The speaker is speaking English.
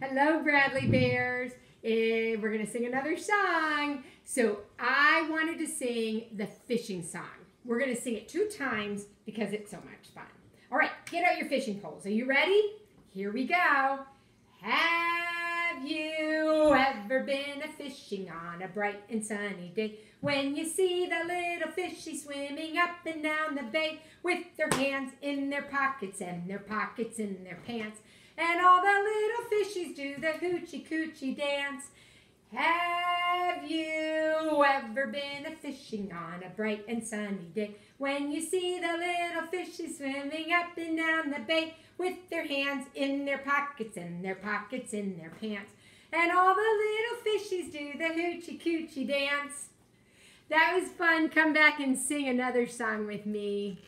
Hello, Bradley Bears. Eh, we're going to sing another song. So I wanted to sing the fishing song. We're going to sing it two times because it's so much fun. All right, get out your fishing poles. Are you ready? Here we go. You ever been a fishing on a bright and sunny day when you see the little fishy swimming up and down the bay with their hands in their pockets and their pockets in their pants? And all the little fishies do the hoochie coochie dance. Have you ever been a fishing on a bright and sunny day when you see the little fishies swimming up and down the bay with their hands in their pockets and their pockets in their pants? And all the little fishies do the hoochie coochie dance. That was fun. Come back and sing another song with me.